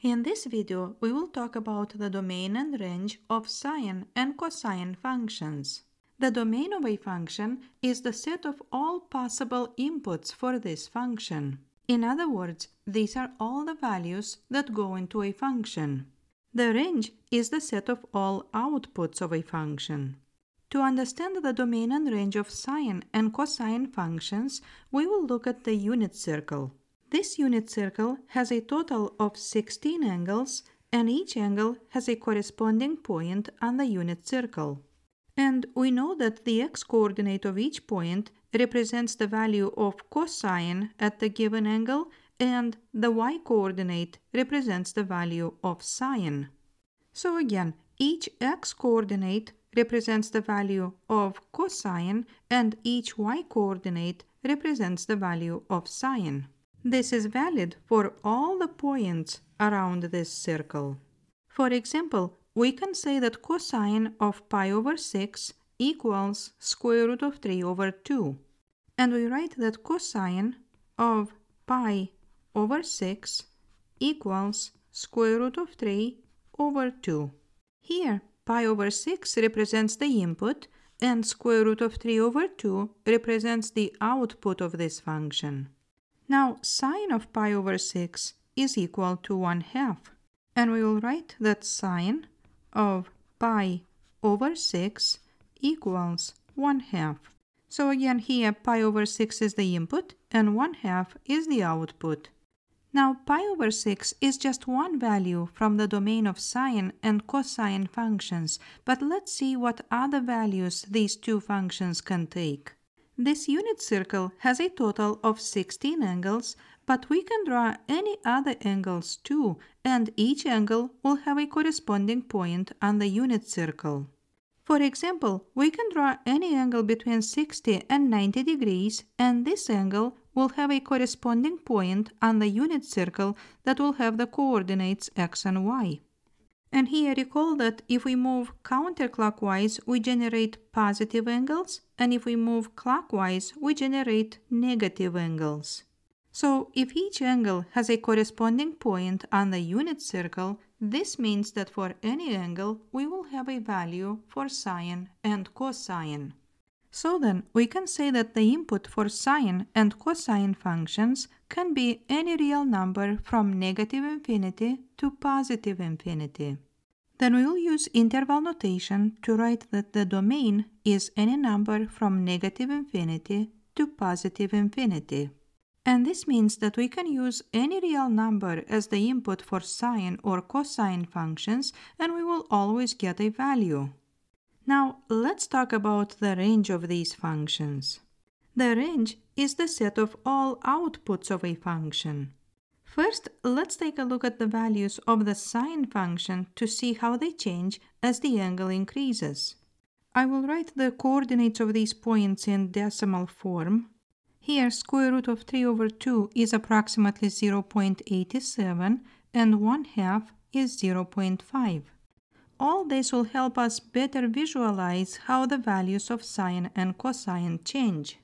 In this video, we will talk about the domain and range of sine and cosine functions. The domain of a function is the set of all possible inputs for this function. In other words, these are all the values that go into a function. The range is the set of all outputs of a function. To understand the domain and range of sine and cosine functions, we will look at the unit circle. This unit circle has a total of 16 angles and each angle has a corresponding point on the unit circle. And we know that the x-coordinate of each point represents the value of cosine at the given angle and the y-coordinate represents the value of sine. So again, each x-coordinate represents the value of cosine and each y-coordinate represents the value of sine. This is valid for all the points around this circle. For example, we can say that cosine of pi over 6 equals square root of 3 over 2. And we write that cosine of pi over 6 equals square root of 3 over 2. Here, pi over 6 represents the input and square root of 3 over 2 represents the output of this function. Now sine of pi over 6 is equal to 1 half. And we will write that sine of pi over 6 equals 1 half. So again here pi over 6 is the input and 1 half is the output. Now pi over 6 is just one value from the domain of sine and cosine functions, but let's see what other values these two functions can take. This unit circle has a total of 16 angles, but we can draw any other angles too, and each angle will have a corresponding point on the unit circle. For example, we can draw any angle between 60 and 90 degrees, and this angle will have a corresponding point on the unit circle that will have the coordinates x and y. And here recall that if we move counterclockwise, we generate positive angles, and if we move clockwise, we generate negative angles. So if each angle has a corresponding point on the unit circle, this means that for any angle, we will have a value for sine and cosine. So then, we can say that the input for sine and cosine functions can be any real number from negative infinity to positive infinity. Then we will use interval notation to write that the domain is any number from negative infinity to positive infinity. And this means that we can use any real number as the input for sine or cosine functions and we will always get a value. Now, let's talk about the range of these functions. The range is the set of all outputs of a function. First, let's take a look at the values of the sine function to see how they change as the angle increases. I will write the coordinates of these points in decimal form. Here, square root of 3 over 2 is approximately 0.87 and 1 half is 0.5. All this will help us better visualize how the values of sine and cosine change.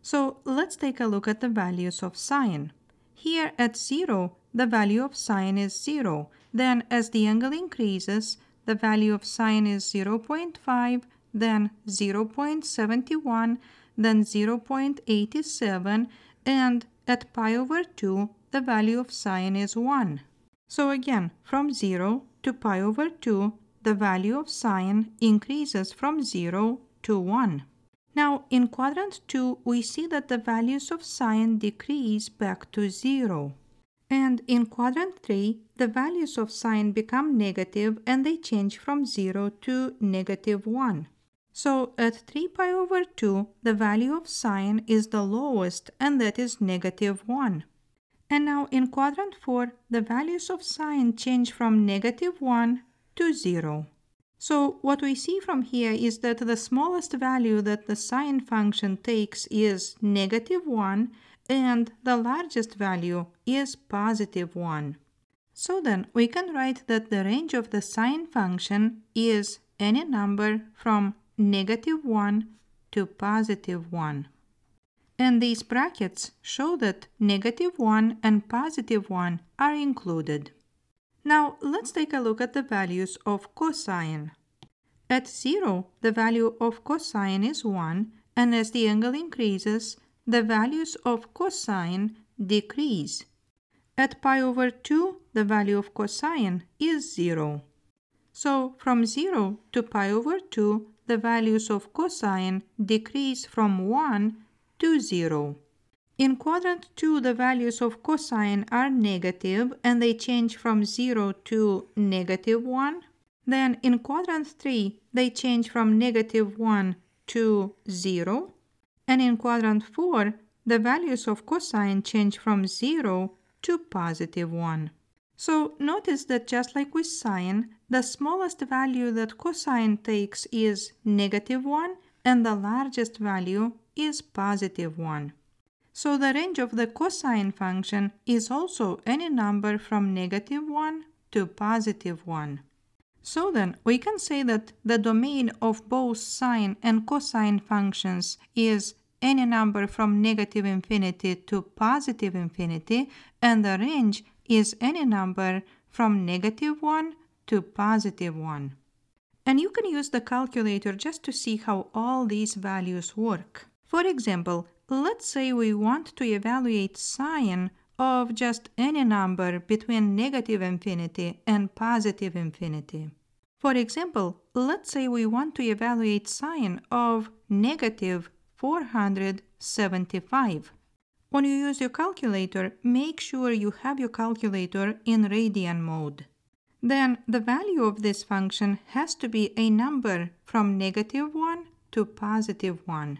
So let's take a look at the values of sine. Here at 0, the value of sine is 0. Then as the angle increases, the value of sine is 0.5, then 0.71, then 0.87, and at pi over 2, the value of sine is 1. So again, from 0 to pi over 2, the value of sine increases from 0 to 1. Now, in quadrant 2, we see that the values of sine decrease back to 0. And in quadrant 3, the values of sine become negative and they change from 0 to negative 1. So at 3 pi over 2, the value of sine is the lowest and that is negative 1. And now in quadrant 4, the values of sine change from negative 1 to 0. So what we see from here is that the smallest value that the sine function takes is negative 1 and the largest value is positive 1. So then we can write that the range of the sine function is any number from negative 1 to positive 1. And these brackets show that negative 1 and positive 1 are included. Now let's take a look at the values of cosine. At 0, the value of cosine is 1, and as the angle increases, the values of cosine decrease. At pi over 2, the value of cosine is 0. So from 0 to pi over 2, the values of cosine decrease from 1 to 0. In quadrant 2, the values of cosine are negative and they change from 0 to negative 1. Then in quadrant 3, they change from negative 1 to 0. And in quadrant 4, the values of cosine change from 0 to positive 1. So notice that just like with sine, the smallest value that cosine takes is negative 1 and the largest value is positive 1. So the range of the cosine function is also any number from negative 1 to positive 1. So then, we can say that the domain of both sine and cosine functions is any number from negative infinity to positive infinity, and the range is any number from negative 1 to positive 1. And you can use the calculator just to see how all these values work. For example, let's say we want to evaluate sine of just any number between negative infinity and positive infinity. For example, let's say we want to evaluate sine of negative 475. When you use your calculator, make sure you have your calculator in radian mode. Then the value of this function has to be a number from negative 1 to positive 1.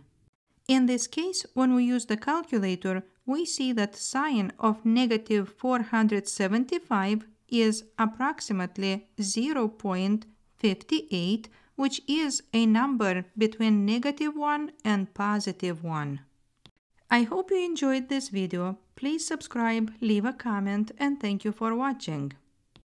In this case, when we use the calculator, we see that sine of negative 475 is approximately 0.58, which is a number between negative 1 and positive 1. I hope you enjoyed this video. Please subscribe, leave a comment, and thank you for watching.